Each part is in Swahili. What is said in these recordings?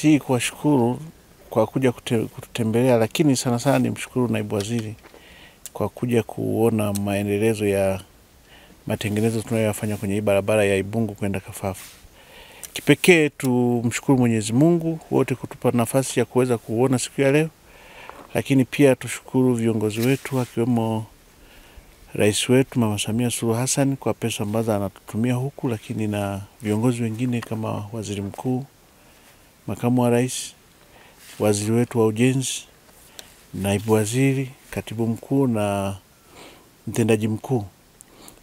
si kuwashukuru kwa kuja kute, kututembelea, lakini sana sana ni mshukuru naibu waziri kwa kuja kuona maendelezo ya matengenezo tunayoyafanya kwenye hii barabara ya Ibungu kwenda Kafafu. Kipekee tumshukuru Mwenyezi Mungu wote kutupa nafasi ya kuweza kuona siku ya leo, lakini pia tushukuru viongozi wetu akiwemo rais wetu Mama Samia Suluhu Hassan kwa pesa ambazo anatutumia huku, lakini na viongozi wengine kama waziri mkuu, makamu wa rais, waziri wetu wa ujenzi, naibu waziri, katibu mkuu na mtendaji mkuu.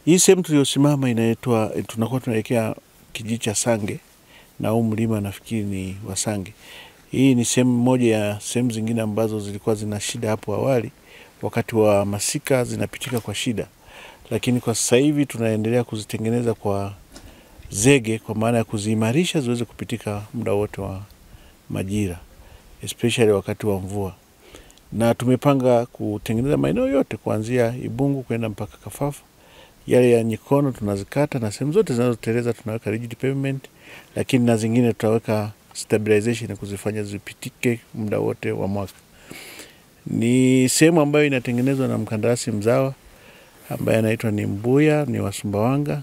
Hii sehemu tuliyosimama inaitwa, tunakuwa tunaelekea kijiji cha Sange na huu mlima nafikiri ni wa Sange. Hii ni sehemu moja ya sehemu zingine ambazo zilikuwa zina shida hapo awali, wakati wa masika zinapitika kwa shida, lakini kwa sasa hivi tunaendelea kuzitengeneza kwa zege, kwa maana ya kuziimarisha ziweze kupitika muda wote wa majira, especially wakati wa mvua, na tumepanga kutengeneza maeneo yote kuanzia Ibungu kwenda mpaka Kafafa. Yale ya Nyikono tunazikata na sehemu zote zinazoteleza tunaweka rigid pavement, lakini na zingine tutaweka stabilization kuzifanya zipitike muda wote wa mwaka. Ni sehemu ambayo inatengenezwa na mkandarasi mzawa ambaye anaitwa ni Mbuya, ni wa Sumbawanga.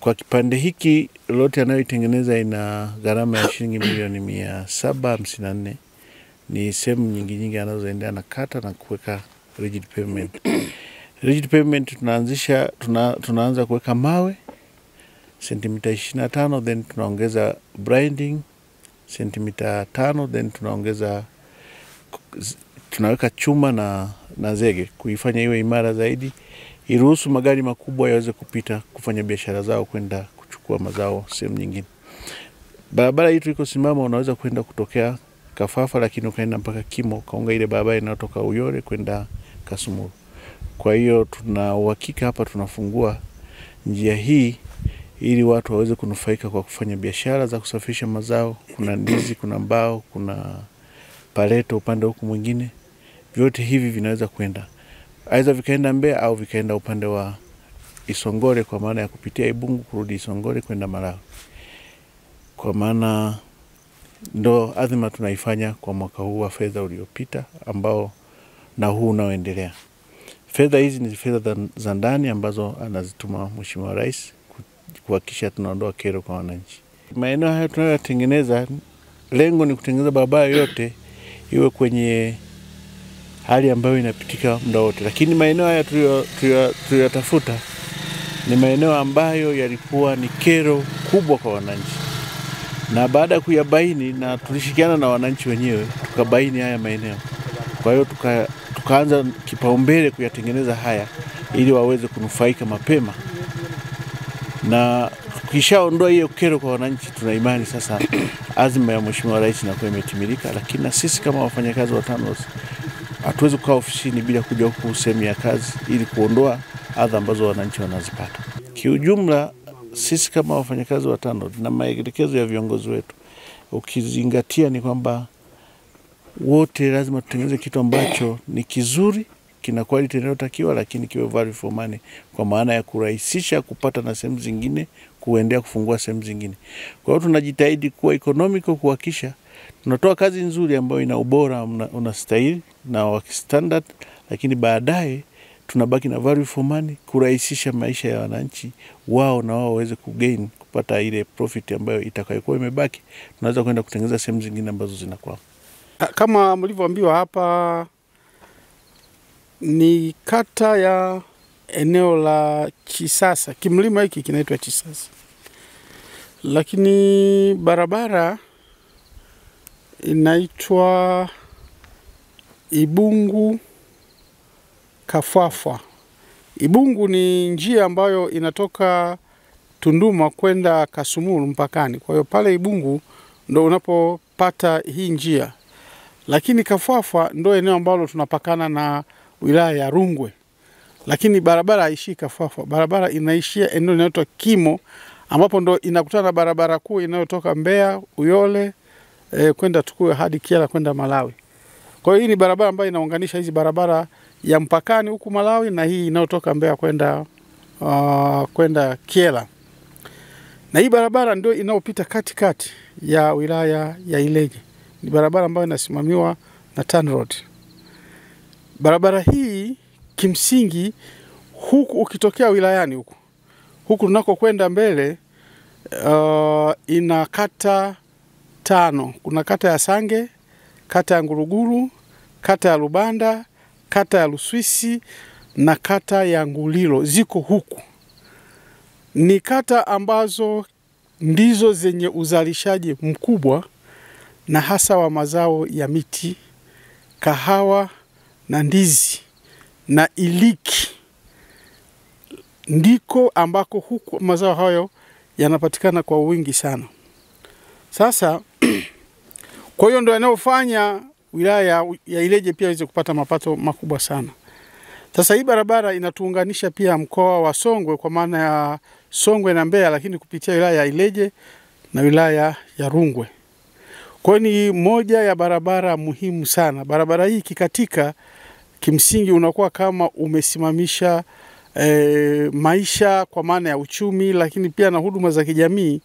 Kwa kipande hiki lote anayoitengeneza ina gharama ya shilingi milioni mia saba hamsini na nne. Ni sehemu nyingi nyingi anazoendea na kata na kuweka rigid pavement. Rigid pavement tunaanzisha tuna, tunaanza kuweka mawe sentimita ishirini na tano then tunaongeza grinding sentimita tano then tunaongeza tunaweka chuma na, na zege kuifanya iwe imara zaidi, iruhusu magari makubwa yaweze kupita kufanya biashara zao kwenda kuchukua mazao sehemu nyingine. Barabara hii tulikosimama, unaweza kwenda kutokea Kafafa, lakini ukaenda mpaka Kimo ukaunga ile barabara inayotoka Uyole kwenda Kasumuru. Kwa hiyo tuna uhakika hapa tunafungua njia hii ili watu waweze kunufaika kwa kufanya biashara za kusafirisha mazao. Kuna ndizi, kuna mbao, kuna paleto upande huku mwingine, vyote hivi vinaweza kwenda aidha vikaenda Mbeya au vikaenda upande wa Isongore, kwa maana ya kupitia Ibungu kurudi Isongore kwenda Malawi. Kwa maana ndo adhima tunaifanya kwa mwaka huu wa fedha uliopita ambao na huu unaoendelea. Fedha hizi ni fedha za ndani ambazo anazituma Mheshimiwa Rais kuhakikisha tunaondoa kero kwa wananchi. Maeneo haya tunayoyatengeneza, lengo ni kutengeneza barabara yote iwe kwenye hali ambayo inapitika muda wote, lakini maeneo haya tuliyotafuta ni maeneo ambayo yalikuwa ni kero kubwa kwa wananchi, na baada ya kuyabaini na tulishirikiana na wananchi wenyewe tukabaini haya maeneo, kwa hiyo tuka, tukaanza kipaumbele kuyatengeneza haya ili waweze kunufaika mapema. Na tukishaondoa hiyo kero kwa wananchi, tuna imani sasa azma ya Mheshimiwa Rais inakuwa imetimilika. Lakini na sisi kama wafanyakazi wa TANROADS hatuwezi kukaa ofisini bila kuja huku sehemu ya kazi ili kuondoa adha ambazo wananchi wanazipata. Kiujumla, sisi kama wafanyakazi wa TANROADS na maelekezo ya viongozi wetu, ukizingatia ni kwamba wote lazima tutengeneze kitu ambacho ni kizuri kina quality inayotakiwa, lakini kiwe value for money, kwa maana ya kurahisisha kupata na sehemu zingine, kuendea kufungua sehemu zingine. Kwa hiyo tunajitahidi kuwa economical, kuhakikisha tunatoa kazi nzuri ambayo ina ubora unastahili na wa standard, lakini baadaye tunabaki na value for money, kurahisisha maisha ya wananchi wao, na wao waweze kugain kupata ile profit ambayo itakayokuwa imebaki, tunaweza kwenda kutengeneza sehemu zingine ambazo zinakuwa kama mlivyoambiwa hapa ni kata ya eneo la Chisasa. Kimlima hiki kinaitwa Chisasa, lakini barabara inaitwa Ibungu Kafwafwa. Ibungu ni njia ambayo inatoka Tunduma kwenda kasumuru mpakani. Kwa hiyo pale Ibungu ndo unapopata hii njia, lakini Kafwafwa ndo eneo ambalo tunapakana na wilaya ya Rungwe, lakini barabara haishii Kafwafwa. Barabara inaishia eneo linaloitwa Kimo, ambapo ndo inakutana na barabara kuu inayotoka Mbeya Uyole e, kwenda Tukuyu hadi Kiela kwenda Malawi. Kwa hiyo hii ni barabara ambayo inaunganisha hizi barabara ya mpakani huku Malawi na hii inayotoka Mbeya kwenda uh, kwenda Kyela, na hii barabara ndio inayopita katikati ya wilaya ya Ileje. Ni barabara ambayo inasimamiwa na TANROADS. Barabara hii kimsingi, huku ukitokea wilayani huku huku tunakokwenda mbele, uh, ina kata tano. Kuna kata ya Sange, kata ya Nguruguru, kata ya Lubanda, kata ya Luswisi na kata ya Ngulilo ziko huku. Ni kata ambazo ndizo zenye uzalishaji mkubwa na hasa wa mazao ya miti, kahawa na ndizi na iliki, ndiko ambako huku mazao hayo yanapatikana kwa wingi sana. Sasa kwa hiyo ndo yanayofanya wilaya ya Ileje pia iweze kupata mapato makubwa sana. Sasa hii barabara inatuunganisha pia mkoa wa Songwe kwa maana ya Songwe na Mbeya, lakini kupitia wilaya ya Ileje na wilaya ya Rungwe. Kwa ni moja ya barabara muhimu sana. Barabara hii ikikatika, kimsingi unakuwa kama umesimamisha e, maisha kwa maana ya uchumi, lakini pia na huduma za kijamii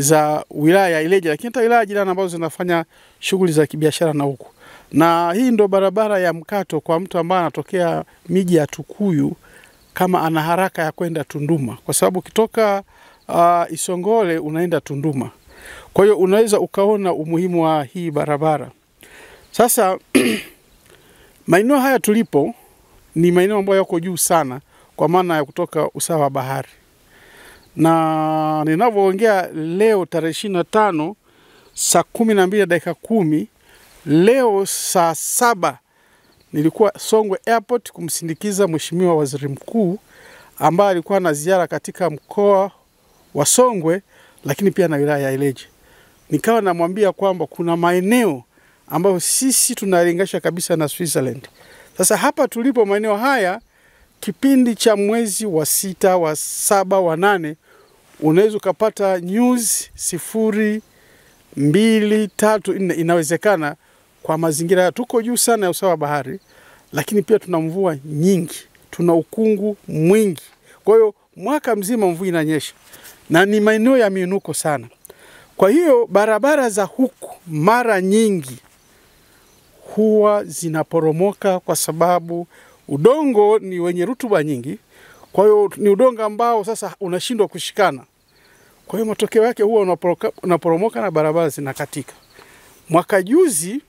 za wilaya ya Ileje, lakini hata wilaya jirani ambazo zinafanya shughuli za kibiashara na huku. Na hii ndo barabara ya mkato kwa mtu ambaye anatokea miji ya Tukuyu kama ana haraka ya kwenda Tunduma, kwa sababu ukitoka uh, Isongole unaenda Tunduma. Kwa hiyo unaweza ukaona umuhimu wa hii barabara. Sasa maeneo haya tulipo ni maeneo ambayo yako juu sana kwa maana ya kutoka usawa wa bahari, na ninavyoongea leo tarehe ishirini na tano saa kumi na mbili na dakika kumi leo saa saba nilikuwa Songwe Airport kumsindikiza Mheshimiwa Waziri Mkuu ambaye alikuwa na ziara katika mkoa wa Songwe, lakini pia na wilaya ya Ileje. Nikawa namwambia kwamba kuna maeneo ambayo sisi tunalinganisha kabisa na Switzerland. Sasa hapa tulipo maeneo haya, kipindi cha mwezi wa sita, wa saba, wa nane unaweza ukapata news sifuri mbili tatu nne, inawezekana kwa mazingira haya. Tuko juu sana ya usawa wa bahari, lakini pia tuna mvua nyingi, tuna ukungu mwingi. Kwa hiyo mwaka mzima mvua inanyesha na ni maeneo ya miinuko sana. Kwa hiyo barabara za huku mara nyingi huwa zinaporomoka kwa sababu udongo ni wenye rutuba nyingi. Kwa hiyo ni udongo ambao sasa unashindwa kushikana. Kwa hiyo matokeo yake huwa unaporomoka na barabara zinakatika. Mwaka juzi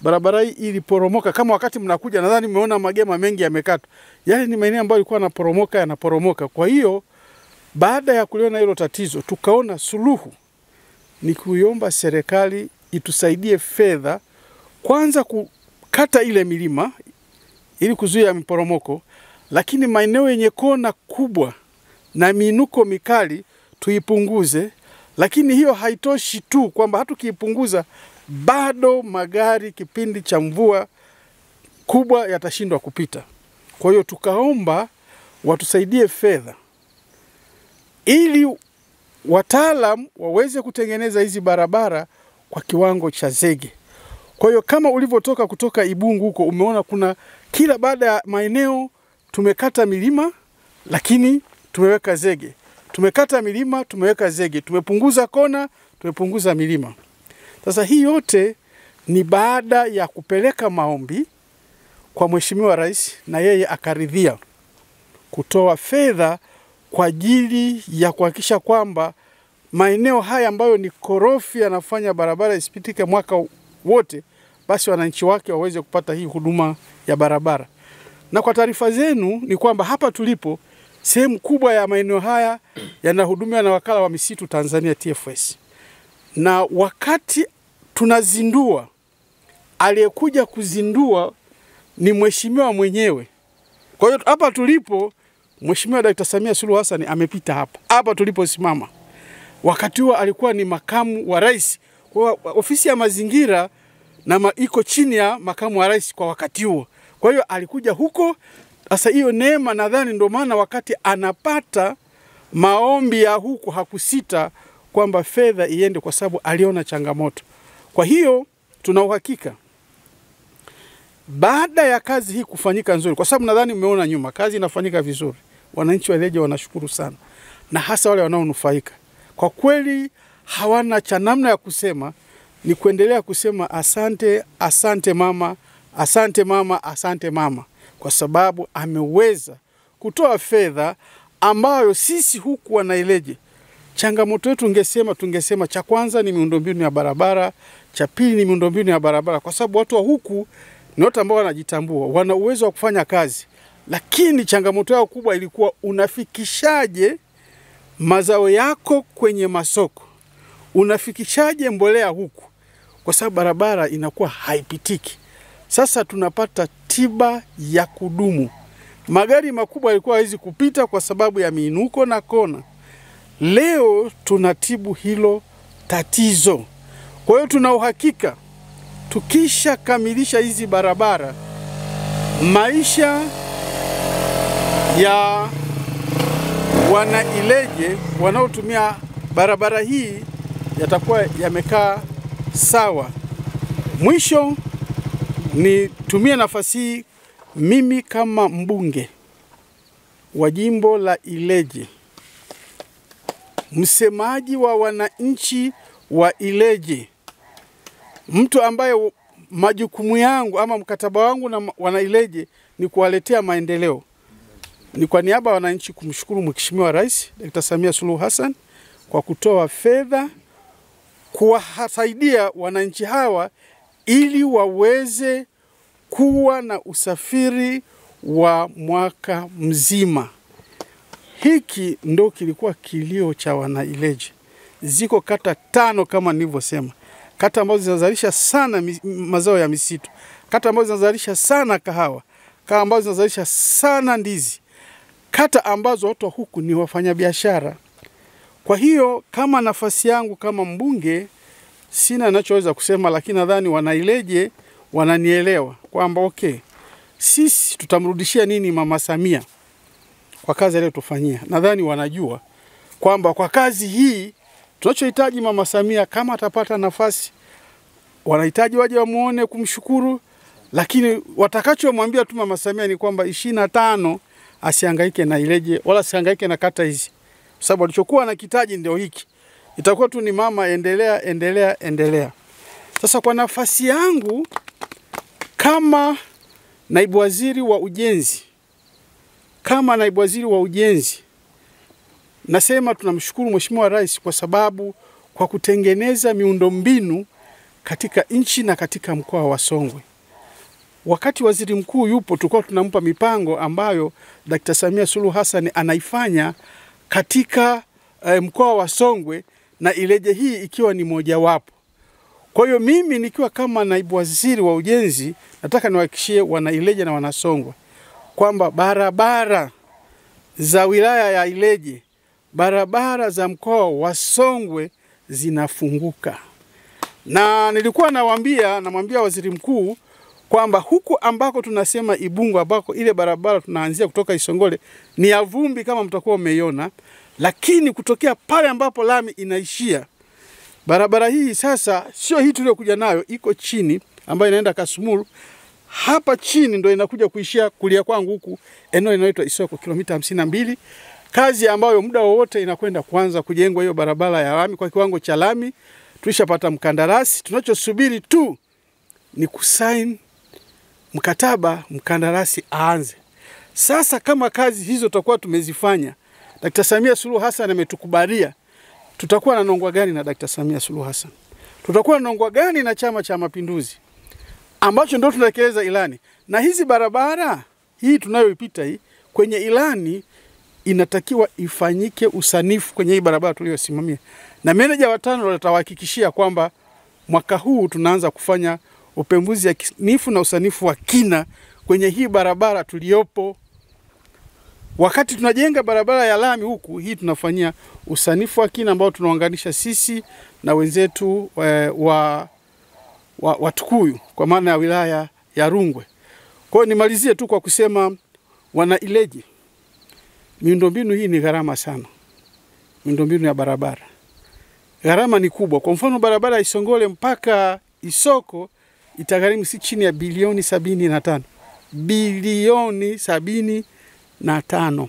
barabara hii iliporomoka, kama wakati mnakuja, nadhani mmeona magema mengi yamekatwa. Yale ni maeneo ambayo ilikuwa yanaporomoka yanaporomoka. Kwa hiyo baada ya kuliona hilo tatizo, tukaona suluhu ni kuiomba serikali itusaidie fedha, kwanza kukata ile milima ili kuzuia miporomoko, lakini maeneo yenye kona kubwa na miinuko mikali tuipunguze. Lakini hiyo haitoshi tu kwamba hatukiipunguza bado magari kipindi cha mvua kubwa yatashindwa kupita. Kwa hiyo tukaomba watusaidie fedha ili wataalam waweze kutengeneza hizi barabara kwa kiwango cha zege. Kwa hiyo kama ulivyotoka kutoka Ibungu huko, umeona kuna kila baada ya maeneo tumekata milima, lakini tumeweka zege. Tumekata milima, tumeweka zege. Tumepunguza kona, tumepunguza milima. Sasa hii yote ni baada ya kupeleka maombi kwa Mheshimiwa Rais na yeye akaridhia kutoa fedha kwa ajili ya kuhakikisha kwamba maeneo haya ambayo ni korofi yanafanya barabara isipitike mwaka wote, basi wananchi wake waweze kupata hii huduma ya barabara. Na kwa taarifa zenu ni kwamba hapa tulipo, sehemu kubwa ya maeneo haya yanahudumiwa na wakala wa misitu Tanzania TFS, na wakati tunazindua, aliyekuja kuzindua ni mheshimiwa mwenyewe. Kwa hiyo hapa tulipo Mheshimiwa Dkt. Samia Suluhu Hassan amepita hapa hapa tuliposimama. Wakati huo alikuwa ni makamu wa rais. Kwa ofisi ya mazingira na ma, iko chini ya makamu wa rais kwa wakati huo. Kwa hiyo alikuja huko. Sasa hiyo neema, nadhani ndio maana wakati anapata maombi ya huku hakusita kwamba fedha iende, kwa sababu aliona changamoto. Kwa hiyo tuna uhakika baada ya kazi hii kufanyika nzuri, kwa sababu nadhani mmeona nyuma kazi inafanyika vizuri, wananchi wa Ileje wanashukuru sana, na hasa wale wanaonufaika. Kwa kweli hawana cha namna ya kusema, ni kuendelea kusema asante, asante mama, asante mama, asante mama, kwa sababu ameweza kutoa fedha ambayo sisi huku Wanaileje? Changamoto yetu ungesema tungesema cha kwanza ni miundombinu ya barabara, cha pili ni miundombinu ya barabara, kwa sababu watu wa huku ni watu ambao wanajitambua, wana uwezo wa kufanya kazi, lakini changamoto yao kubwa ilikuwa unafikishaje mazao yako kwenye masoko, unafikishaje mbolea huku, kwa sababu barabara inakuwa haipitiki. Sasa tunapata tiba ya kudumu. Magari makubwa yalikuwa hawezi kupita kwa sababu ya miinuko na kona. Leo tunatibu hilo tatizo. Kwa hiyo tuna uhakika tukishakamilisha hizi barabara, maisha ya Wanaileje wanaotumia barabara hii yatakuwa yamekaa sawa. Mwisho nitumie nafasi hii mimi kama mbunge wa jimbo la Ileje msemaji wa wananchi wa Ileje, mtu ambaye majukumu yangu ama mkataba wangu na wanaileje ni kuwaletea maendeleo. Ni kwa niaba ya wananchi kumshukuru Mheshimiwa Rais Dr. Samia Suluhu Hassan kwa kutoa fedha kuwasaidia wananchi hawa ili waweze kuwa na usafiri wa mwaka mzima. Hiki ndo kilikuwa kilio cha Wanaileje. Ziko kata tano kama nilivyosema, kata ambazo zinazalisha sana mazao ya misitu, kata ambazo zinazalisha sana kahawa, kata ambazo zinazalisha sana ndizi, kata ambazo watu wa huku ni wafanyabiashara. Kwa hiyo kama nafasi yangu kama mbunge, sina nachoweza kusema, lakini nadhani Wanaileje wananielewa kwamba okay, sisi tutamrudishia nini Mama Samia kwa kazi aliyotufanyia. Nadhani wanajua kwamba kwa kazi hii tunachohitaji Mama Samia, kama atapata nafasi, wanahitaji waje wamuone kumshukuru, lakini watakachomwambia tu Mama Samia ni kwamba ishirini na tano asihangaike na Ileje wala asihangaike na kata hizi, kwa sababu alichokuwa anakitaji ndio hiki. Itakuwa tu ni mama, endelea endelea endelea. Sasa kwa nafasi yangu kama naibu waziri wa ujenzi kama naibu waziri wa ujenzi nasema tunamshukuru Mheshimiwa Rais kwa sababu kwa kutengeneza miundombinu katika nchi na katika mkoa wa Songwe. Wakati waziri mkuu yupo, tulikuwa tunampa mipango ambayo Dkt. Samia Suluhu Hassan anaifanya katika eh, mkoa wa Songwe na Ileje hii ikiwa ni mojawapo. Kwa hiyo mimi nikiwa kama naibu waziri wa ujenzi, nataka niwahakikishie wana Ileje na Wanasongwe kwamba barabara za wilaya ya Ileje, barabara za mkoa wa Songwe zinafunguka, na nilikuwa nawaambia, namwambia waziri mkuu kwamba huku ambako tunasema Ibungo, ambako ile barabara tunaanzia kutoka Isongole ni ya vumbi kama mtakuwa umeiona, lakini kutokea pale ambapo lami inaishia barabara hii sasa sio hii tuliyokuja nayo, iko chini ambayo inaenda Kasumulu hapa chini ndo inakuja kuishia kulia kwangu huku eneo linaloitwa Isoko kilomita hamsini na mbili, kazi ambayo muda wowote inakwenda kuanza kujengwa hiyo barabara ya lami kwa kiwango cha lami. Tulishapata mkandarasi, tunachosubiri tu ni kusain mkataba, mkandarasi aanze. Sasa kama kazi hizo tutakuwa tumezifanya, Dkt. Samia Suluhu Hassan ametukubalia, tutakuwa na nongwa gani na Dkt. Samia Suluhu Hassan? Tutakuwa na nongwa gani na Chama cha Mapinduzi ambacho ndio tunatekeleza ilani. Na hizi barabara hii tunayoipita hii kwenye ilani inatakiwa ifanyike usanifu kwenye hii barabara tuliyosimamia, na meneja watano watawahakikishia kwamba mwaka huu tunaanza kufanya upembuzi yakinifu na usanifu wa kina kwenye hii barabara tuliyopo. Wakati tunajenga barabara ya lami huku, hii tunafanyia usanifu wa kina ambao tunaunganisha sisi na wenzetu e, wa wa, wa Tukuyu kwa maana ya wilaya ya Rungwe. Kwa hiyo nimalizie tu kwa kusema wana Ileje, miundombinu hii ni gharama sana. Miundombinu ya barabara gharama ni kubwa. Kwa mfano barabara ya Isongole mpaka Isoko itagharimu si chini ya bilioni sabini na tano bilioni sabini na tano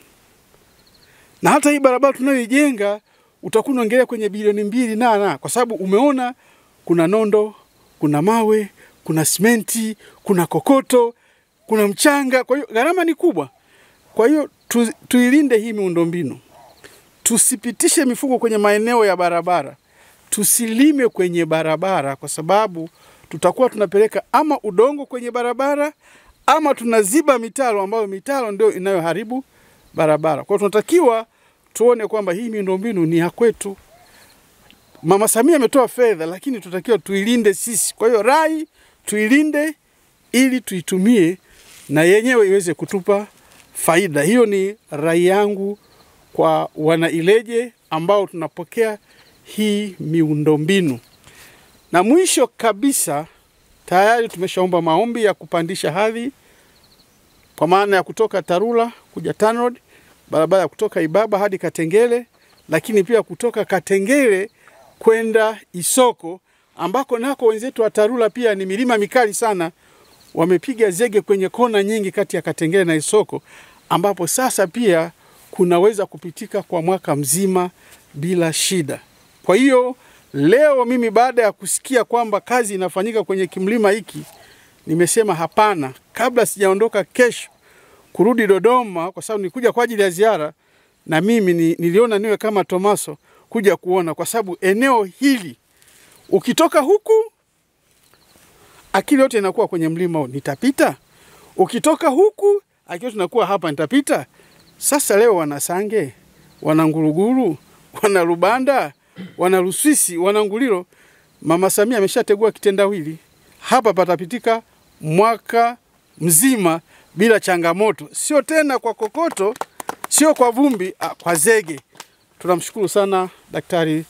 na hata hii barabara tunayoijenga utakuwa unaongelea kwenye bilioni mbili na na, kwa sababu umeona kuna nondo, kuna mawe, kuna simenti, kuna kokoto, kuna mchanga. Kwa hiyo gharama ni kubwa. Kwa hiyo tu, tuilinde hii miundombinu, tusipitishe mifugo kwenye maeneo ya barabara, tusilime kwenye barabara, kwa sababu tutakuwa tunapeleka ama udongo kwenye barabara ama tunaziba mitaro ambayo mitaro ndio inayoharibu barabara. Kwa tunatakiwa tuone kwamba hii miundombinu ni ya kwetu. Mama Samia ametoa fedha, lakini tunatakiwa tuilinde sisi. Kwa hiyo rai tuilinde ili tuitumie na yenyewe iweze kutupa faida. Hiyo ni rai yangu kwa wanaileje ambao tunapokea hii miundombinu. Na mwisho kabisa, tayari tumeshaomba maombi ya kupandisha hadhi kwa maana ya kutoka Tarura kuja Tanroad, barabara ya kutoka Ibaba hadi Katengele, lakini pia kutoka Katengele kwenda Isoko ambako nako wenzetu wa Tarura pia ni milima mikali sana, wamepiga zege kwenye kona nyingi kati ya Katengele na Isoko, ambapo sasa pia kunaweza kupitika kwa mwaka mzima bila shida. Kwa hiyo leo mimi baada ya kusikia kwamba kazi inafanyika kwenye kimlima hiki, nimesema hapana, kabla sijaondoka kesho kurudi Dodoma, kwa sababu nikuja kwa ajili ya ziara, na mimi ni, niliona niwe kama Tomaso kuja kuona, kwa sababu eneo hili ukitoka huku akili yote inakuwa kwenye mlima huu, nitapita. Ukitoka huku akili yote inakuwa hapa, nitapita. Sasa leo wana Sange, wana Nguruguru, wana Rubanda, wana Ruswisi, wana Ngulilo, Mama Samia ameshategua kitendawili hapa, patapitika mwaka mzima bila changamoto, sio tena kwa kokoto, sio kwa vumbi, ah, kwa zege. Tunamshukuru sana Daktari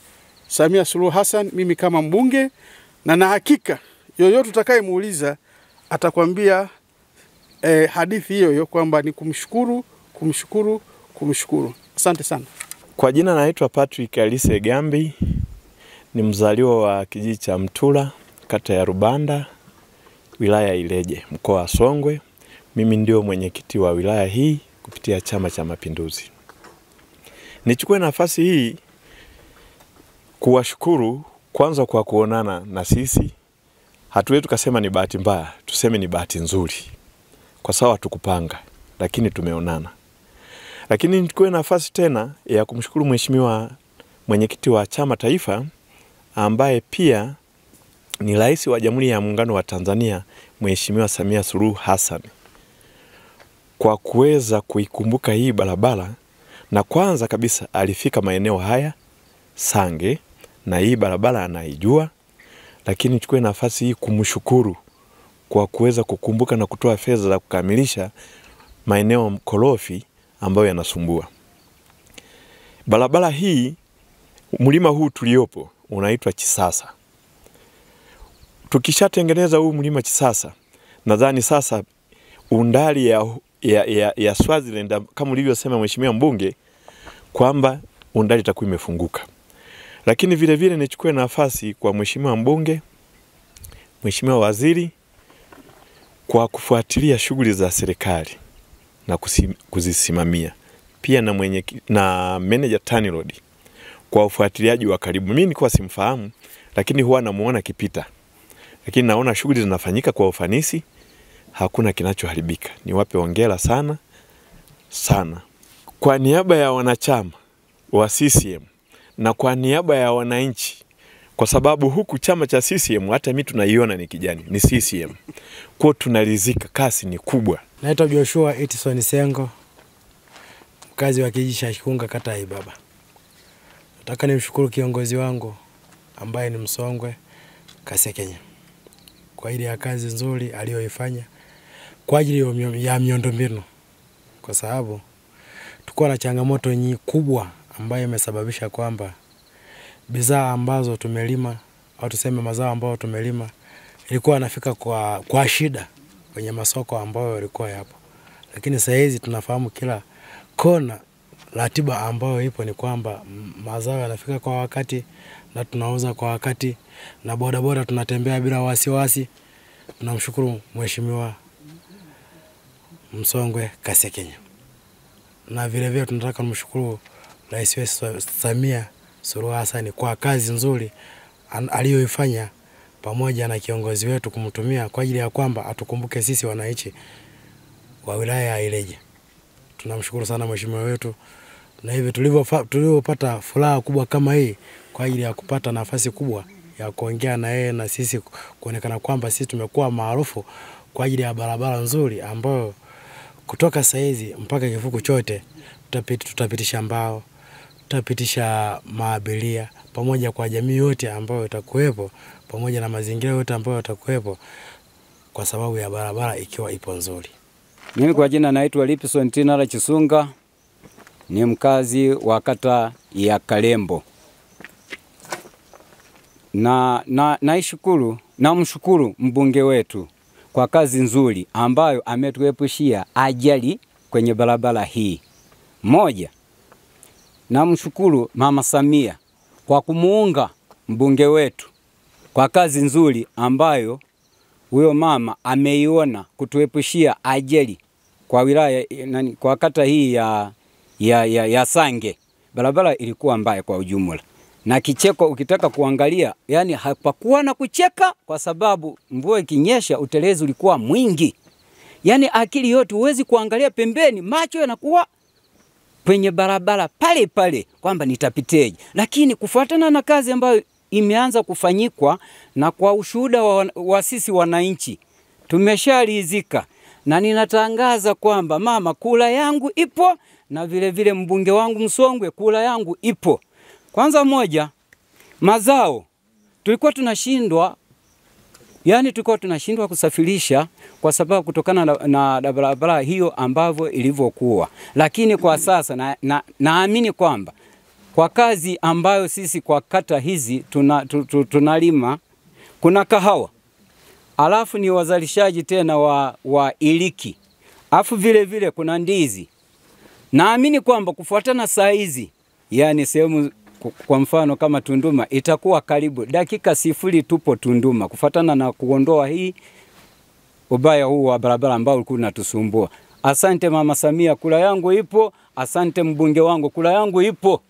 Samia Suluhu Hassan, mimi kama mbunge, na na hakika yoyote utakayemuuliza atakwambia eh, hadithi hiyo hiyo kwamba ni kumshukuru, kumshukuru, kumshukuru. Asante sana. Kwa jina naitwa Patrick Alise Gambi, ni mzaliwa wa kijiji cha Mtula, kata ya Rubanda, wilaya ya Ileje, mkoa wa Songwe. Mimi ndio mwenyekiti wa wilaya hii kupitia Chama cha Mapinduzi. Nichukue nafasi hii kuwashukuru kwanza kwa kuonana na sisi. Hatuwezi tukasema ni bahati mbaya, tuseme ni bahati nzuri, kwa sababu hatukupanga, lakini tumeonana. Lakini nichukue nafasi tena ya kumshukuru Mheshimiwa mwenyekiti wa chama taifa ambaye pia ni rais wa Jamhuri ya Muungano wa Tanzania, Mheshimiwa Samia Suluhu Hassan kwa kuweza kuikumbuka hii barabara, na kwanza kabisa alifika maeneo haya Sange na hii barabara anaijua, lakini chukue nafasi hii kumshukuru kwa kuweza kukumbuka na kutoa fedha za kukamilisha maeneo mkorofi ambayo yanasumbua. Barabara hii, mlima huu tuliopo unaitwa Chisasa. Tukishatengeneza huu mlima kisasa, nadhani sasa undali ya, ya, ya, ya Swaziland kama ulivyosema Mheshimiwa mbunge kwamba undali itakuwa imefunguka. Lakini vile vile nichukue nafasi kwa Mheshimiwa mbunge, Mheshimiwa waziri kwa kufuatilia shughuli za serikali na kuzisimamia pia na mwenye na manager TANROADS kwa ufuatiliaji wa karibu. Mimi nilikuwa simfahamu, lakini huwa namuona kipita, lakini naona shughuli zinafanyika kwa ufanisi, hakuna kinachoharibika. Niwape hongera sana sana kwa niaba ya wanachama wa CCM na kwa niaba ya wananchi, kwa sababu huku chama cha CCM hata mimi tunaiona ni kijani, ni CCM kwao, tunaridhika, kasi ni kubwa. Naitwa Joshua Edison Sengo, mkazi wa kijiji cha Shikunga, kata ya Ibaba. Nataka nimshukuru kiongozi wangu ambaye ni Msongwe Kasekenya kwa ile ya kazi nzuri aliyoifanya kwa ajili ya miundombinu, kwa sababu tulikuwa na changamoto nyingi kubwa ambayo imesababisha kwamba bidhaa ambazo tumelima au tuseme mazao ambayo tumelima ilikuwa anafika kwa, kwa shida kwenye masoko ambayo yalikuwa yapo, lakini sasa hizi tunafahamu kila kona ratiba ambayo ipo ni kwamba mazao yanafika kwa wakati na tunauza kwa wakati na bodaboda tunatembea bila wasiwasi. Tunamshukuru Mheshimiwa Msongwe Kasekenya, na vilevile tunataka kumshukuru Rais wetu Samia Suluhu Hassan kwa kazi nzuri aliyoifanya pamoja na kiongozi wetu kumtumia kwa ajili ya kwamba atukumbuke sisi wananchi wa wilaya ya Ileje. Tunamshukuru sana mheshimiwa wetu, na hivi tulivyopata furaha kubwa kama hii kwa ajili ya kupata nafasi kubwa ya kuongea na yeye na sisi kuonekana kwamba sisi tumekuwa maarufu kwa ajili ya barabara nzuri ambayo kutoka saizi mpaka kivuko chote tutapit, tutapitisha mbao, tutapitisha maabiria pamoja kwa jamii yote ambayo itakuwepo pamoja na mazingira yote ambayo yatakuwepo kwa sababu ya barabara ikiwa ipo nzuri. Mimi kwa jina naitwa Lipson Tinara Chisunga, ni mkazi wa kata ya Kalembo na, na naishukuru namshukuru mbunge wetu kwa kazi nzuri ambayo ametuepushia ajali kwenye barabara hii. Moja, namshukuru Mama Samia kwa kumuunga mbunge wetu kwa kazi nzuri ambayo huyo mama ameiona kutuepushia ajali kwa wilaya nani, kwa kata hii ya, ya, ya, ya Sange. Barabara ilikuwa mbaya kwa ujumla, na kicheko ukitaka kuangalia, yani hapakuwa na kucheka, kwa sababu mvua ikinyesha utelezi ulikuwa mwingi, yani akili yote huwezi kuangalia pembeni, macho yanakuwa kwenye barabara pale pale kwamba nitapiteje, lakini kufuatana na kazi ambayo imeanza kufanyikwa na kwa ushuhuda wa, wa sisi wananchi tumesharidhika, na ninatangaza kwamba mama, kula yangu ipo na vile vile mbunge wangu Msongwe, kula yangu ipo. Kwanza moja, mazao. Tulikuwa tunashindwa Yaani tulikuwa tunashindwa kusafirisha kwa sababu kutokana na, na, barabara hiyo ambavyo ilivyokuwa, lakini kwa sasa na, na, naamini kwamba kwa kazi ambayo sisi kwa kata hizi tuna, tu, tu, tunalima kuna kahawa, alafu ni wazalishaji tena wa, wa iliki, alafu vile vile kuna ndizi. Naamini kwamba kufuatana saa hizi, yani sehemu kwa mfano kama Tunduma itakuwa karibu dakika sifuri tupo Tunduma, kufuatana na kuondoa hii ubaya huu wa barabara ambao ulikuwa unatusumbua. Asante Mama Samia, kula yangu ipo. Asante mbunge wangu, kula yangu ipo.